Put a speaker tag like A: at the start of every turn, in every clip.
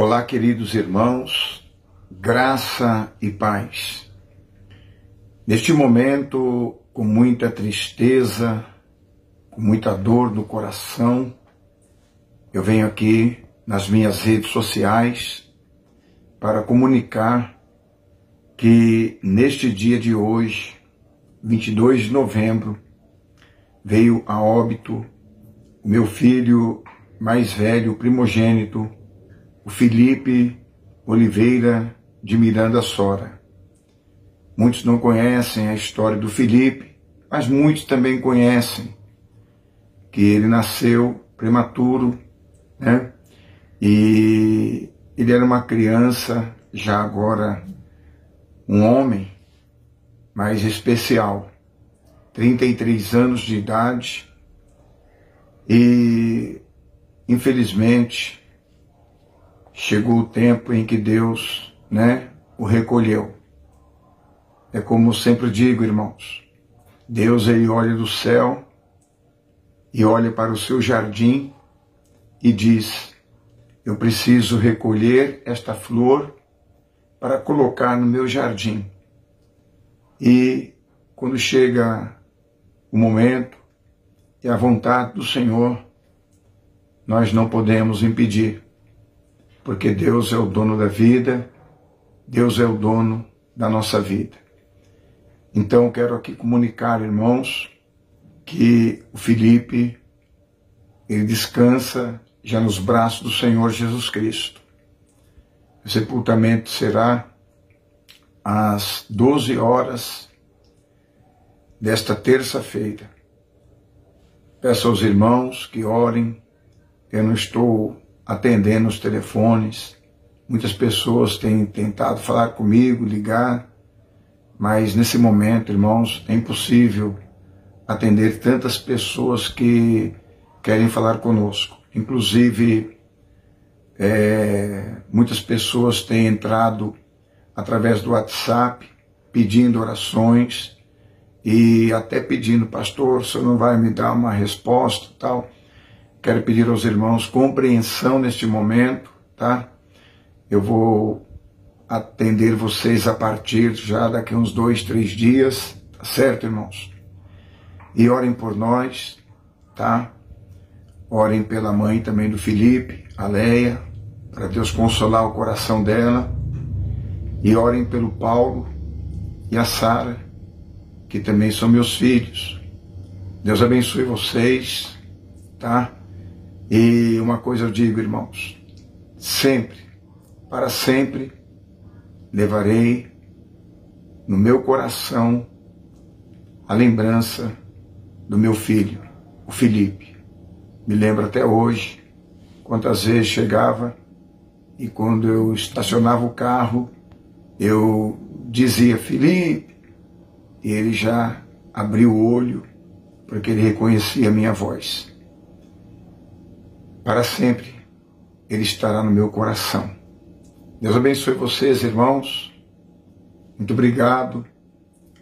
A: Olá, queridos irmãos, graça e paz. Neste momento, com muita tristeza, com muita dor no coração, eu venho aqui nas minhas redes sociais para comunicar que neste dia de hoje, 22 de novembro, veio a óbito o meu filho mais velho, primogênito, o Felipe Oliveira de Miranda Sora. Muitos não conhecem a história do Felipe, mas muitos também conhecem que ele nasceu prematuro, né? E ele era uma criança, já agora um homem, mais especial, 33 anos de idade, e infelizmente chegou o tempo em que Deus, né, o recolheu. É como sempre digo, irmãos, Deus ele olha do céu e olha para o seu jardim e diz: Eu preciso recolher esta flor para colocar no meu jardim. E quando chega o momento e a vontade do Senhor, nós não podemos impedir porque Deus é o dono da vida, Deus é o dono da nossa vida. Então quero aqui comunicar, irmãos, que o Felipe ele descansa já nos braços do Senhor Jesus Cristo. O sepultamento será às 12 horas desta terça-feira. Peço aos irmãos que orem. Eu não estou atendendo os telefones. Muitas pessoas têm tentado falar comigo, ligar, mas nesse momento, irmãos, é impossível atender tantas pessoas que querem falar conosco. Inclusive, é, muitas pessoas têm entrado através do WhatsApp pedindo orações e até pedindo, pastor, senhor não vai me dar uma resposta tal. Quero pedir aos irmãos compreensão neste momento, tá? Eu vou atender vocês a partir já daqui uns dois, três dias, tá certo, irmãos? E orem por nós, tá? Orem pela mãe também do Felipe, a Leia, para Deus consolar o coração dela. E orem pelo Paulo e a Sara, que também são meus filhos. Deus abençoe vocês, tá? E uma coisa eu digo, irmãos, sempre, para sempre, levarei no meu coração a lembrança do meu filho, o Felipe. Me lembro até hoje quantas vezes chegava e quando eu estacionava o carro, eu dizia Felipe, e ele já abriu o olho porque ele reconhecia a minha voz para sempre Ele estará no meu coração. Deus abençoe vocês, irmãos. Muito obrigado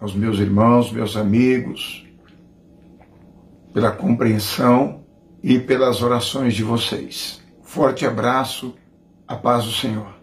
A: aos meus irmãos, meus amigos, pela compreensão e pelas orações de vocês. Forte abraço, a paz do Senhor.